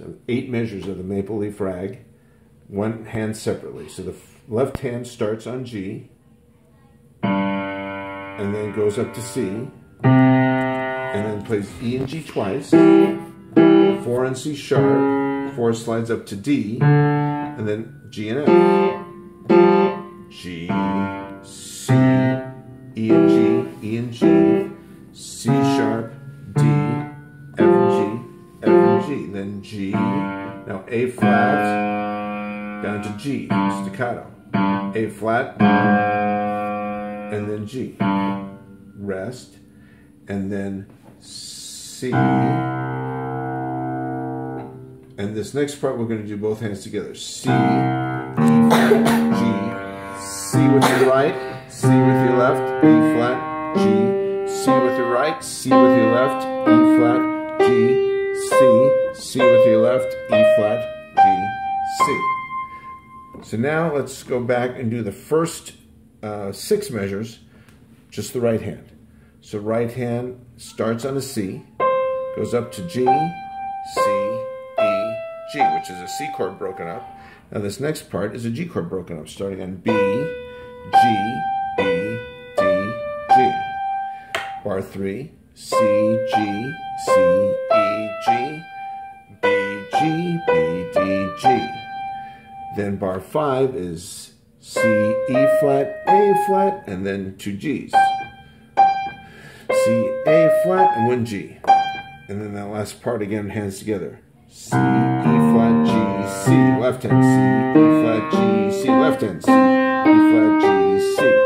So eight measures of the Maple Leaf Rag, one hand separately. So the left hand starts on G, and then goes up to C, and then plays E and G twice, four on C sharp, four slides up to D, and then G and F. G, And then G, now A flat, down to G, staccato, A flat, and then G, rest, and then C, and this next part we're going to do both hands together, C, G, C with your right, C with your left, E flat, G, C with your right, C with your left, E flat, C, with your left, E flat, G, C. So now let's go back and do the first uh, six measures, just the right hand. So right hand starts on a C, goes up to G, C, E, G, which is a C chord broken up. Now this next part is a G chord broken up, starting on B, G, B, D, G. Bar three, C, G, C, E, G, B, D, G. Then bar five is C, E flat, A flat, and then two Gs. C, A flat, and one G. And then that last part again, hands together. C, E flat, G, C, left hand, C, E flat, G, C, left hand, C, E flat, G, C.